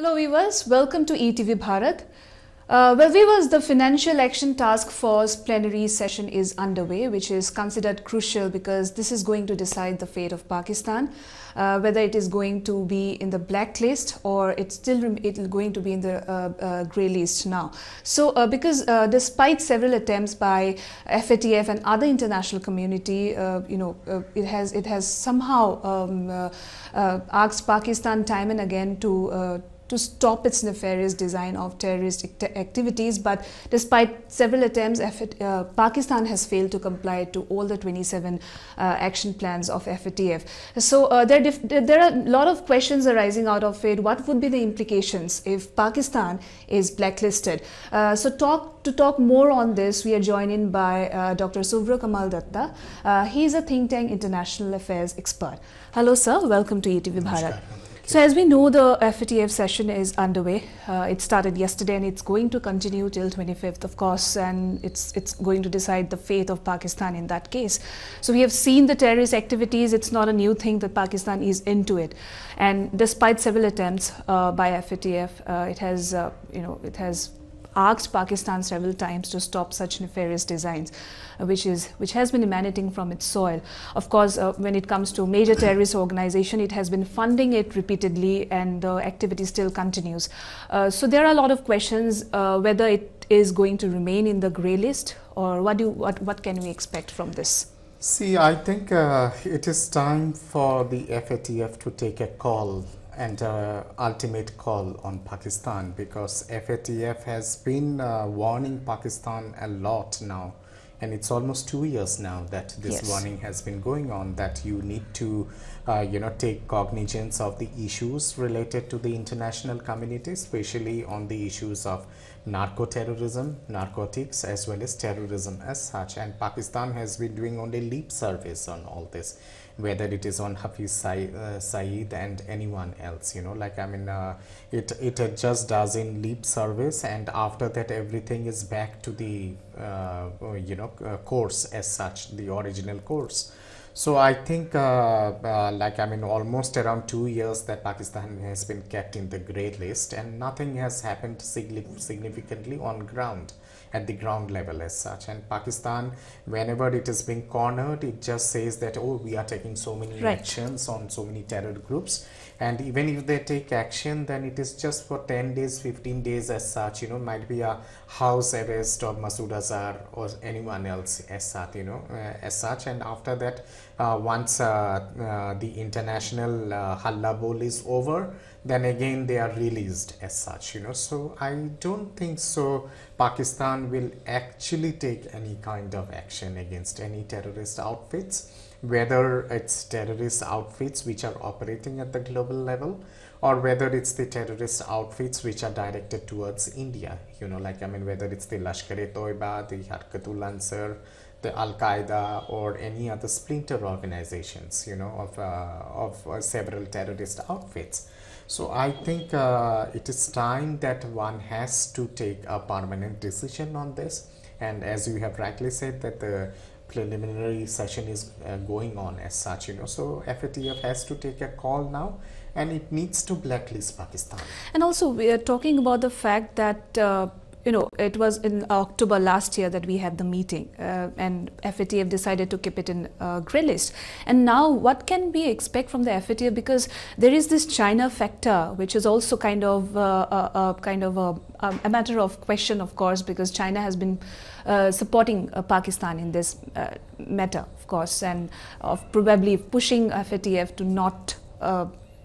Hello viewers, welcome to ETV Bharat. Uh, well viewers, the Financial Action Task Force plenary session is underway which is considered crucial because this is going to decide the fate of Pakistan. Uh, whether it is going to be in the blacklist or it's still it is going to be in the uh, uh, grey list now. So uh, because uh, despite several attempts by FATF and other international community, you know, it has it has somehow um, asked Pakistan time and again to to stop its nefarious design of terrorist activities. But despite several attempts, uh, Pakistan has failed to comply to all the 27 uh, action plans of FATF. So uh, there, there are a lot of questions arising out of it. What would be the implications if Pakistan is blacklisted? Uh, so talk to talk more on this, we are joined in by uh, Dr. Suvrokamal Dutta. Uh, he is a think tank international affairs expert. Hello, sir. Welcome to ETV Bharat. So as we know, the FATF session is underway. Uh, it started yesterday and it's going to continue till 25th, of course, and it's it's going to decide the fate of Pakistan in that case. So we have seen the terrorist activities. It's not a new thing that Pakistan is into it, and despite several attempts uh, by FATF, uh, it has uh, you know it has asked Pakistan several times to stop such nefarious designs, uh, which is which has been emanating from its soil. Of course, uh, when it comes to major terrorist organization, it has been funding it repeatedly, and the activity still continues. Uh, so there are a lot of questions uh, whether it is going to remain in the grey list, or what do what what can we expect from this? See, I think uh, it is time for the FATF to take a call and uh, ultimate call on Pakistan because FATF has been uh, warning Pakistan a lot now and it's almost two years now that this yes. warning has been going on that you need to uh, you know take cognizance of the issues related to the international community especially on the issues of narco terrorism narcotics as well as terrorism as such. And pakistan has been doing only lip service on all this whether it is on Hafiz uh, Saeed and anyone else you know like I mean uh, it it just does in lip service and after that everything is back to the uh, you know uh, course as such the original course so I think uh, uh, like I mean almost around two years that Pakistan has been kept in the grey list and nothing has happened significantly on ground at the ground level as such and Pakistan whenever it is being cornered it just says that oh we are taking so many right. actions on so many terror groups and even if they take action then it is just for 10 days 15 days as such you know might be a house arrest of Masood Azhar or anyone else as such you know uh, as such. And after that uh, once uh, uh the international uh, hullabaloo is over then again they are released as such you know. So i don't think so pakistan will actually take any kind of action against any terrorist outfits whether it's terrorist outfits which are operating at the global level or whether it's the terrorist outfits which are directed towards India. You know, like I mean, whether it's the Lashkar-e-Toiba, the Harkatul Ansar, the Al Qaeda, or any other splinter organizations, you know, of uh, of uh, several terrorist outfits. So I think uh, it is time that one has to take a permanent decision on this. And as you have rightly said, that the preliminary session is uh, going on as such you know. So FATF has to take a call now and it needs to blacklist Pakistan. And also we are talking about the fact that uh, you know, it was in October last year that we had the meeting, uh, and FATF decided to keep it in uh, grey list. And now, what can we expect from the FATF? Because there is this China factor, which is also kind of uh, uh, uh kind of a, a, matter of question, of course, because China has been uh, supporting Pakistan in this matter, of course, and of probably pushing FATF to not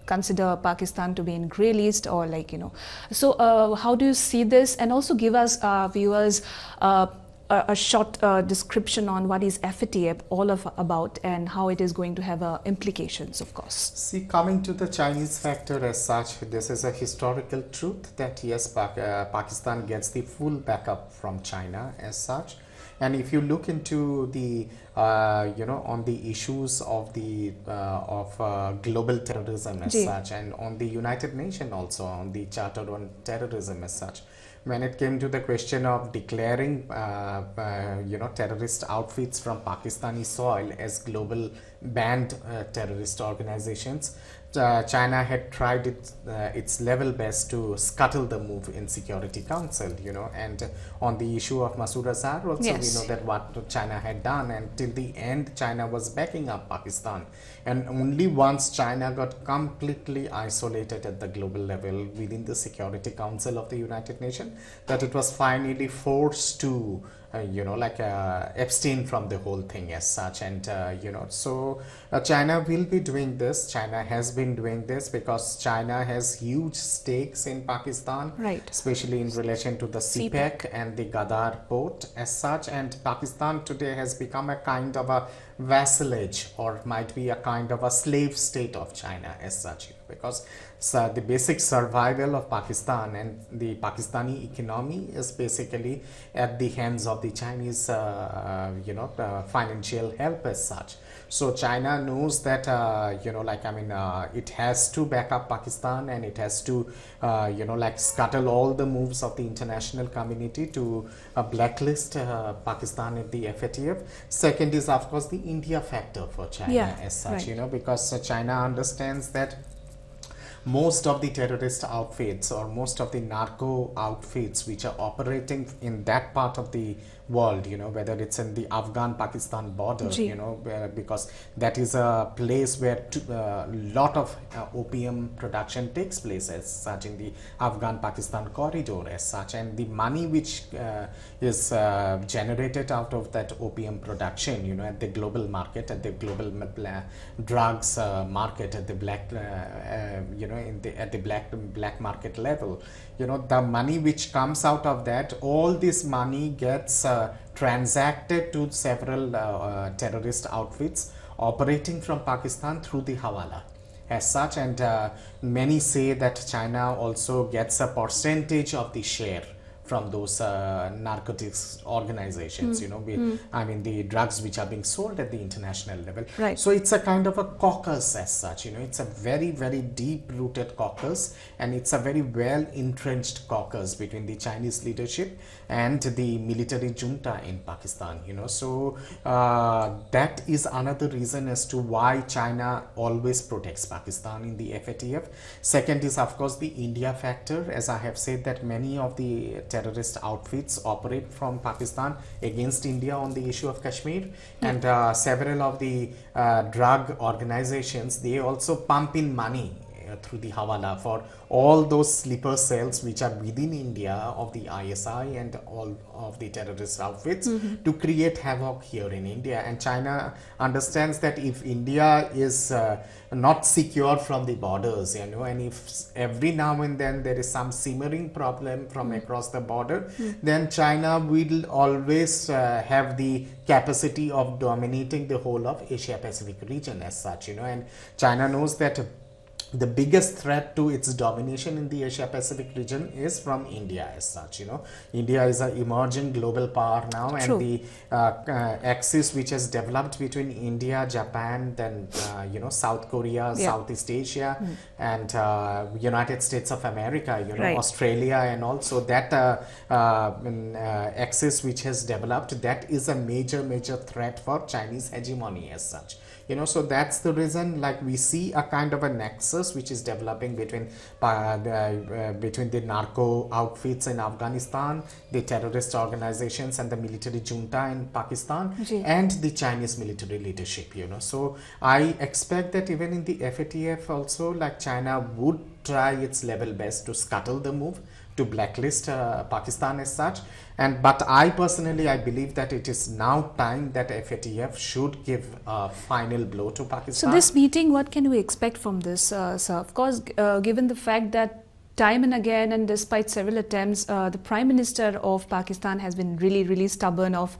consider Pakistan to be in grey list or like you know. So uh, how do you see this? And also give us uh, viewers uh, a, a, short uh, description on what is FATF all of about and how it is going to have uh, implications of course. See coming to the Chinese factor as such this is a historical truth that yes uh, Pakistan gets the full backup from China as such and if you look into the uh, you know on the issues of the uh, of uh, global terrorism as such and on the united nations also on the charter on terrorism as such when it came to the question of declaring uh, uh, you know terrorist outfits from pakistani soil as global banned uh, terrorist organizations uh, China had tried its, uh, its level best to scuttle the move in Security Council, you know, and on the issue of Masood Azhar also Yes. we know that what China had done and till the end China was backing up Pakistan and only once China got completely isolated at the global level within the Security Council of the United Nations that it was finally forced to you know like uh, abstain from the whole thing as such and uh, you know so uh, China will be doing this China has been doing this because China has huge stakes in Pakistan Right. especially in relation to the CPEC. CPEC and the Gwadar port as such and Pakistan today has become a kind of a vassalage or might be a kind of a slave state of China as such because so the basic survival of Pakistan and the Pakistani economy is basically at the hands of the Chinese uh, you know uh, financial help as such so China knows that uh, you know like I mean uh, it has to back up Pakistan and it has to uh, you know like scuttle all the moves of the international community to uh, blacklist uh, Pakistan at the FATF. Second is of course the India factor for China Yeah, as such right. you know because uh, China understands that most of the terrorist outfits or most of the narco outfits which are operating in that part of the world you know whether it's in the afghan pakistan border Ji. you know where, because that is a place where a uh, lot of uh, opium production takes place as such in the afghan pakistan corridor as such and the money which uh, is uh, generated out of that opium production you know at the global market at the global drugs uh, market at the black uh, uh, you know in the at the black black market level you know the money which comes out of that all this money gets uh, transacted to several uh, uh, terrorist outfits operating from pakistan through the hawala as such. And uh, many say that china also gets a percentage of the share from those uh, narcotics organizations you know we, i mean the drugs which are being sold at the international level. Right. so it's a kind of a caucus as such you know it's a very very deep rooted caucus and it's a very well entrenched caucus between the chinese leadership and the military junta in pakistan you know. So uh, that is another reason as to why china always protects pakistan in the fatf second is of course the india factor. As i have said that many of the terrorist outfits operate from pakistan against india on the issue of kashmir. And uh, several of the uh, drug organizations they also pump in money through the Hawala for all those sleeper cells which are within India of the ISI and all of the terrorist outfits to create havoc here in India. And China understands that if India is uh, not secure from the borders, you know, and if every now and then there is some simmering problem from across the border, then China will always uh, have the capacity of dominating the whole of Asia Pacific region as such, you know, and China knows that the biggest threat to its domination in the Asia Pacific region is from India as such you know India is an emerging global power now and the uh, uh, axis which has developed between India Japan then uh, you know South Korea Yeah. Southeast Asia and uh, United States of America you know Right. Australia and also that uh, mm, uh, axis which has developed that is a major major threat for Chinese hegemony as such you know so that's the reason like we see a kind of a nexus which is developing between uh, the, uh, between the narco outfits in afghanistan the terrorist organizations and the military junta in pakistan Ji. and the chinese military leadership you know so i expect that even in the fatf also like china would try its level best to scuttle the move to blacklist uh, Pakistan as such. And but I personally I believe that it is now time that FATF should give a final blow to Pakistan. So this meeting, what can we expect from this, uh, sir? Of course, uh, given the fact that time and again, and despite several attempts, uh, the Prime Minister of Pakistan has been really, really stubborn. Of,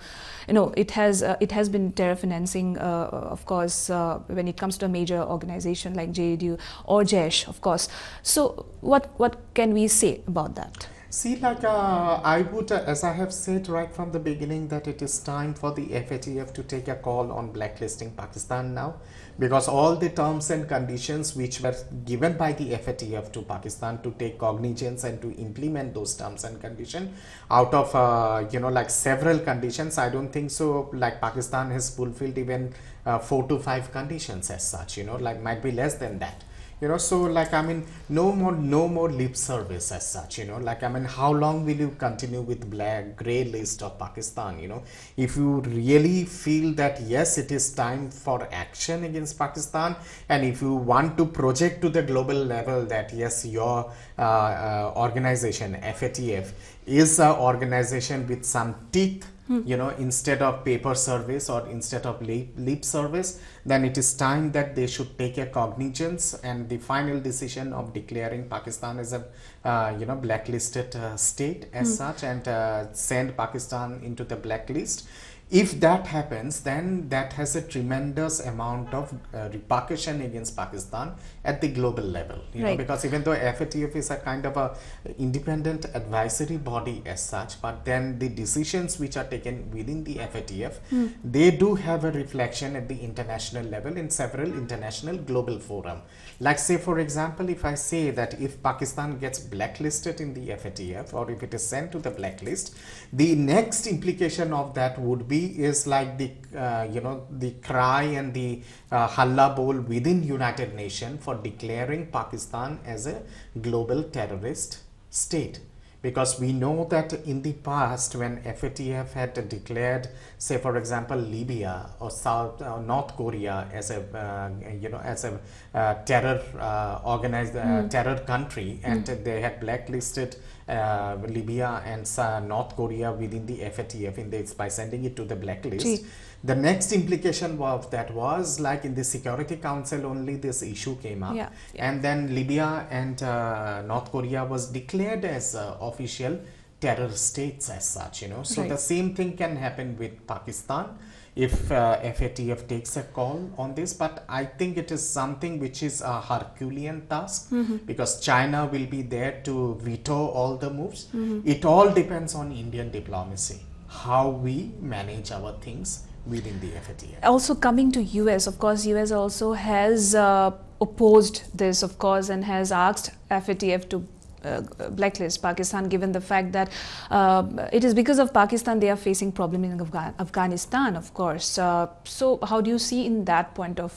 you know, it has uh, it has been terror financing, uh, of course, uh, when it comes to a major organization like JDU or Jaish, of course. So what what can we say about that? See, like uh, I would, uh, as I have said right from the beginning, that it is time for the FATF to take a call on blacklisting Pakistan now, because all the terms and conditions which were given by the FATF to Pakistan to take cognizance and to implement those terms and conditions, out of uh, you know like several conditions, I don't think so. Like Pakistan has fulfilled even uh, four to five conditions as such, you know, like might be less than that you know so like i mean no more no more lip service as such you know. Like i mean how long will you continue with black gray list of pakistan you know? If you really feel that yes it is time for action against pakistan and if you want to project to the global level that yes your uh, uh, organization fatf is an organization with some teeth Hmm. you know instead of paper service or instead of lip, lip service then it is time that they should take a cognizance and the final decision of declaring pakistan as a uh, you know blacklisted uh, state as hmm. such and uh, send pakistan into the blacklist if that happens then that has a tremendous amount of uh, repercussion against pakistan at the global level you right. know because even though fatf is a kind of a independent advisory body as such but then the decisions which are taken within the fatf mm. they do have a reflection at the international level in several international global forum like say for example if i say that if pakistan gets blacklisted in the fatf or if it is sent to the blacklist the next implication of that would be is like the uh, you know the cry and the uh, halla bol within United Nations for declaring Pakistan as a global terrorist state because we know that in the past when FATF had declared say for example Libya or South uh, North Korea as a uh, you know as a uh, terror uh, organized mm. terror country and mm. they had blacklisted uh, Libya and North Korea within the FATF in this by sending it to the blacklist. Gee. The next implication of that was like in the Security Council only this issue came up, yeah. Yeah. and then Libya and uh, North Korea was declared as uh, official terror states as such. You know, so right. the same thing can happen with Pakistan if uh, FATF takes a call on this, but I think it is something which is a Herculean task mm -hmm. because China will be there to veto all the moves. Mm -hmm. It all depends on Indian diplomacy, how we manage our things within the FATF. Also coming to US, of course, US also has uh, opposed this, of course, and has asked FATF to uh, blacklist Pakistan given the fact that uh, it is because of Pakistan they are facing problem in Afga Afghanistan of course. Uh, so how do you see in that point of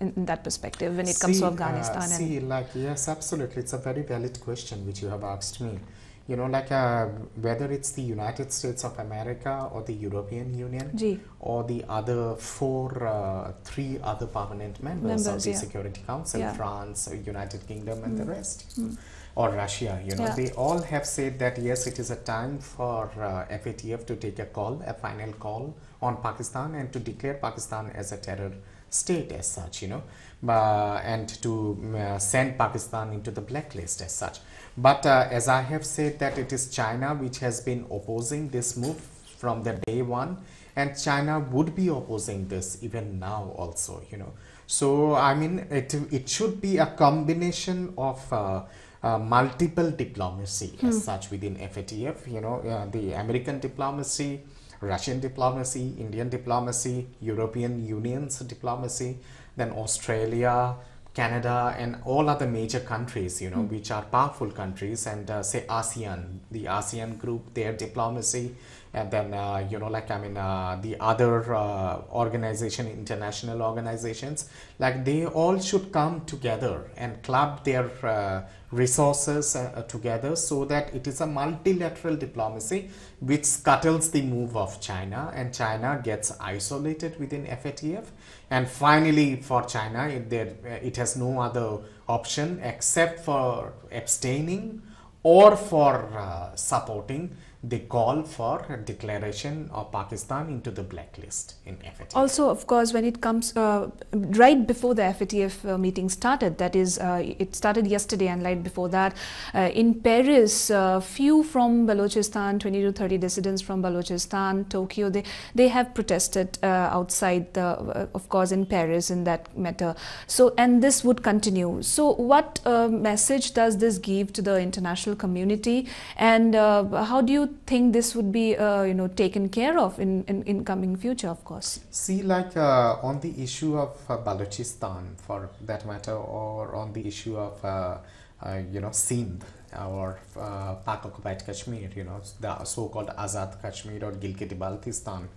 in, in, that perspective when it comes to Afghanistan see like yes absolutely. It's a very valid question which you have asked me you know, like uh, whether it's the United States of America or the European Union or the other four, uh, three other permanent members, members of the yeah. Security Council, yeah. France, United Kingdom, and mm. the rest. Mm or Russia, you know, yeah. they all have said that yes, it is a time for uh, FATF to take a call, a final call on Pakistan and to declare Pakistan as a terror state as such, you know, and to uh, send Pakistan into the blacklist as such. But uh, as I have said that it is China which has been opposing this move from the day one and China would be opposing this even now also, you know. So, I mean, it, it should be a combination of uh, uh, multiple diplomacy hmm. as such within FATF. You know, uh, the American diplomacy, Russian diplomacy, Indian diplomacy, European Union's diplomacy, then Australia, Canada and all other major countries, you know, mm. which are powerful countries and uh, say ASEAN, the ASEAN group, their diplomacy, and then, uh, you know, like, I mean, uh, the other uh, organization, international organizations, like they all should come together and club their uh, resources uh, together so that it is a multilateral diplomacy which scuttles the move of China and China gets isolated within FATF and finally for China it, there, it has no other option except for abstaining or for uh, supporting they call for a declaration of Pakistan into the blacklist in FATF. Also, of course, when it comes uh, right before the FATF uh, meeting started, that is, uh, it started yesterday and right before that, uh, in Paris, uh, few from Balochistan, 20 to 30 dissidents from Balochistan, Tokyo, they, they have protested uh, outside, the, of course, in Paris in that matter. So, and this would continue. So, what message does this give to the international community and how do you think this would be uh, you know taken care of in, in, in coming future of course. See like uh, on the issue of uh, balochistan for that matter or on the issue of uh, uh, you know sindh or uh, pak occupied kashmir you know the so called azad kashmir or gilgit baltistan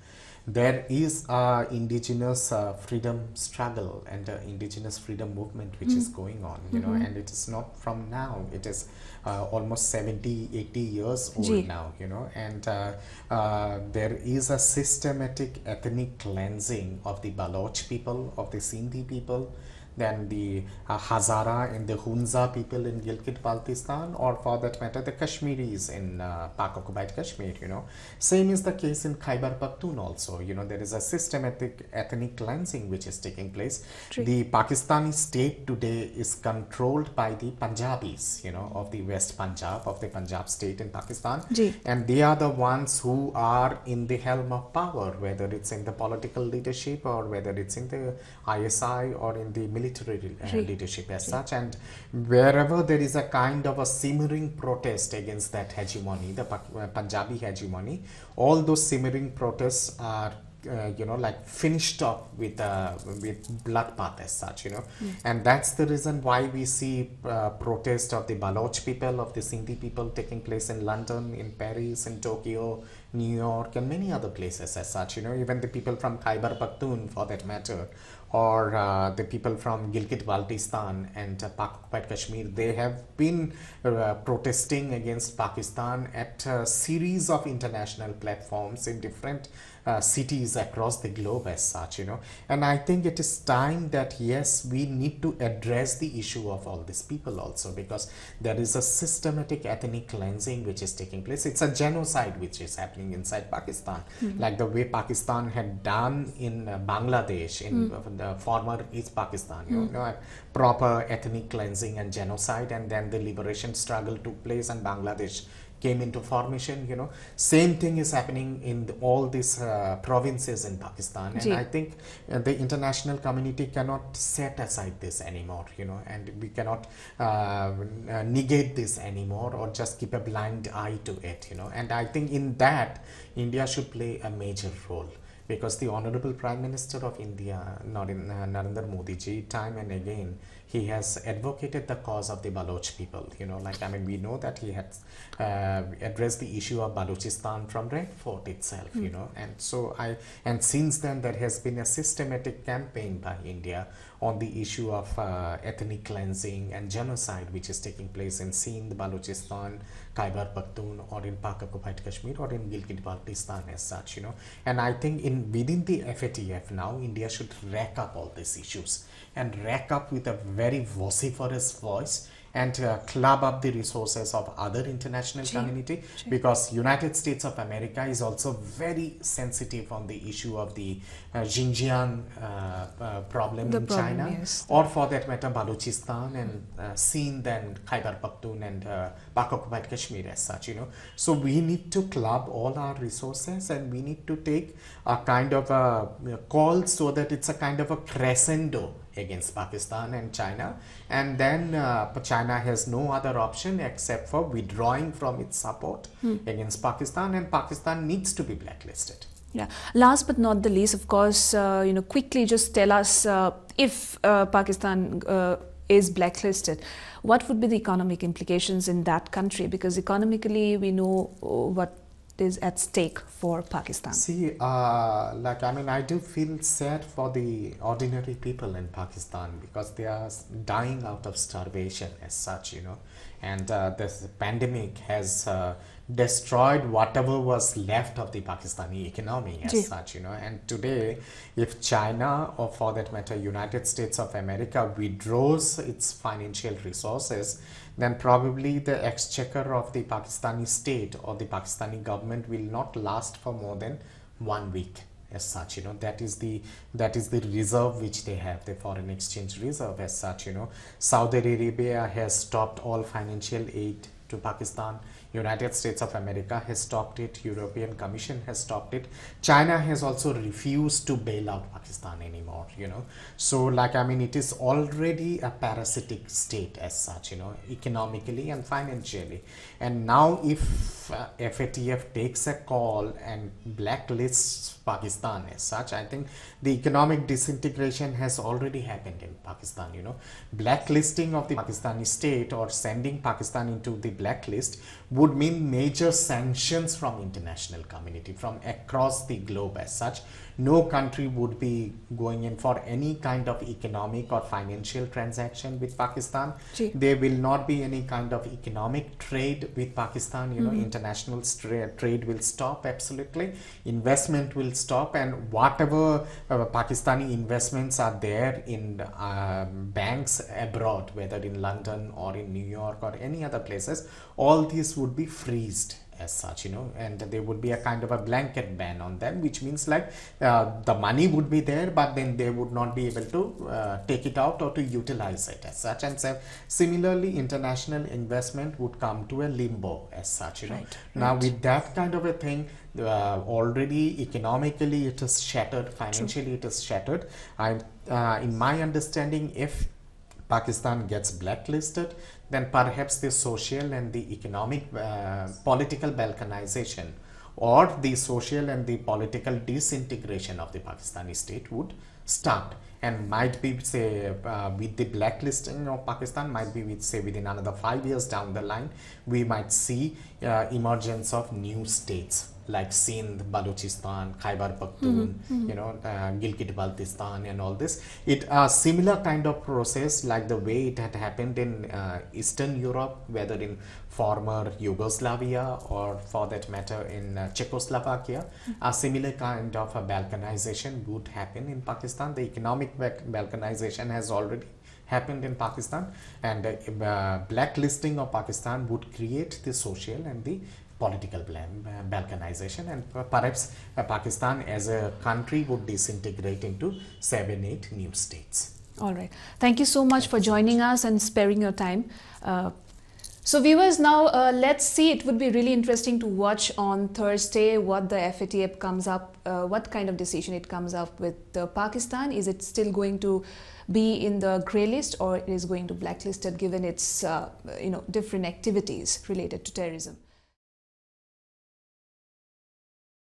there is a indigenous uh, freedom struggle and indigenous freedom movement which is going on you know and it is not from now. It is uh, almost 70 80 years old Ji. now you know and uh, uh, there is a systematic ethnic cleansing of the Baloch people of the Sindhi people then the uh, Hazara and the Hunza people in Gilgit Baltistan or for that matter the Kashmiris in uh, Pak occupied Kashmir you know. Same is the case in Khyber Pakhtunkhwa also you know. There is a systematic ethnic cleansing which is taking place. True. the Pakistani state today is controlled by the Punjabis you know of the West Punjab of the Punjab state in Pakistan. And they are the ones who are in the helm of power whether it's in the political leadership or whether it's in the ISI or in the military uh, leadership as such. And wherever there is a kind of a simmering protest against that hegemony the uh, Punjabi hegemony all those simmering protests are uh, you know like finished off with uh, with bloodbath as such you know. And that's the reason why we see uh, protest of the Baloch people of the Sindhi people taking place in London in Paris in Tokyo New York and many other places as such you know. Even the people from Khyber Pakhtunkhwa for that matter or uh, the people from Gilgit Baltistan and uh, Pak occupied Kashmir they have been uh, protesting against Pakistan at a series of international platforms in different uh, cities across the globe as such you know. And i think it is time that yes we need to address the issue of all these people also because there is a systematic ethnic cleansing which is taking place. It's a genocide which is happening inside pakistan. Like the way pakistan had done in uh, bangladesh in uh, the former east pakistan you know proper ethnic cleansing and genocide and then the liberation struggle took place and bangladesh came into formation you know. Same thing is happening in the, all these uh, provinces in pakistan. And Ji. i think uh, the international community cannot set aside this anymore you know. And we cannot uh, uh, negate this anymore or just keep a blind eye to it you know. And i think in that india should play a major role. Because the honorable prime minister of india uh, narendra modi ji time and again he has advocated the cause of the Baloch people. You know, like I mean, we know that he has uh, addressed the issue of Balochistan from Red Fort itself. You know, and so I and since then there has been a systematic campaign by India on the issue of uh, ethnic cleansing and genocide, which is taking place in Sindh, Balochistan, Khyber Pakhtunkhwa, or in Pak occupied Kashmir, or in Gilgit-Baltistan as such. You know, and I think in within the FATF now, India should rack up all these issues and rack up with a very vociferous voice and uh, club up the resources of other international Ji, community ji. because united states of america is also very sensitive on the issue of the uh, xinjiang uh, uh, problem The in problem, china yes. or for that matter balochistan and uh, Sindh and khyber pakhtunkhwa and uh, pak occupied kashmir as such you know so we need to club all our resources and we need to take a kind of a call so that it's a kind of a crescendo against Pakistan and China and then uh, China has no other option except for withdrawing from its support against Pakistan and Pakistan needs to be blacklisted. Yeah. Last but not the least, of course, uh, you know, quickly just tell us uh, if uh, Pakistan uh, is blacklisted, what would be the economic implications in that country? Because economically, we know uh, what is at stake for Pakistan. See, uh, like I mean, I do feel sad for the ordinary people in Pakistan because they are dying out of starvation as such, you know, and uh, this pandemic has uh, destroyed whatever was left of the Pakistani economy as Ji. such, you know. And today, if China or for that matter, United States of America withdraws its financial resources, then probably the exchequer of the Pakistani state or the Pakistani government will not last for more than one week as such you know. That is the that is the reserve which they have the foreign exchange reserve as such you know. Saudi arabia has stopped all financial aid to pakistan united states of america has stopped it european commission has stopped it. China has also refused to bail out pakistan anymore you know. So like i mean it is already a parasitic state as such you know economically and financially. And now if uh, fatf takes a call and blacklists pakistan as such i think the economic disintegration has already happened in pakistan you know. Blacklisting of the pakistani state or sending pakistan into the blacklist would mean major sanctions from international community from across the globe as such no country would be going in for any kind of economic or financial transaction with pakistan. Ji. there will not be any kind of economic trade with pakistan. You know international stra- trade will stop absolutely. Investment will stop and whatever uh, pakistani investments are there in um, banks abroad whether in london or in new york or any other places all these would be freezed as such you know and there would be a kind of a blanket ban on them which means like uh, the money would be there but then they would not be able to uh, take it out or to utilize it as such. And so similarly international investment would come to a limbo as such you know. Right, now right. with that kind of a thing uh, already economically it is shattered financially it is shattered. I uh, in my understanding if Pakistan gets blacklisted, then perhaps the social and the economic uh, political balkanization or the social and the political disintegration of the Pakistani state would start and might be say uh, with the blacklisting of Pakistan might be with say within another five years down the line we might see uh, emergence of new states like Sindh, Balochistan, Khyber Pakhtun, you know, uh, Gilgit-Baltistan and all this. It a similar kind of process like the way it had happened in uh, Eastern Europe, whether in former Yugoslavia or for that matter in uh, Czechoslovakia. A similar kind of a balkanization would happen in Pakistan. The economic balk- balkanization has already happened in Pakistan and uh, uh, blacklisting of Pakistan would create the social and the political blam- uh, balkanization and perhaps uh, Pakistan as a country would disintegrate into seven, eight new states. All right. Thank you so much for joining us and sparing your time. Uh, so, viewers, now uh, let's see. It would be really interesting to watch on Thursday what the FATF comes up, uh, what kind of decision it comes up with uh, Pakistan. Is it still going to be in the grey list or it is going to blacklisted given its uh, you know different activities related to terrorism?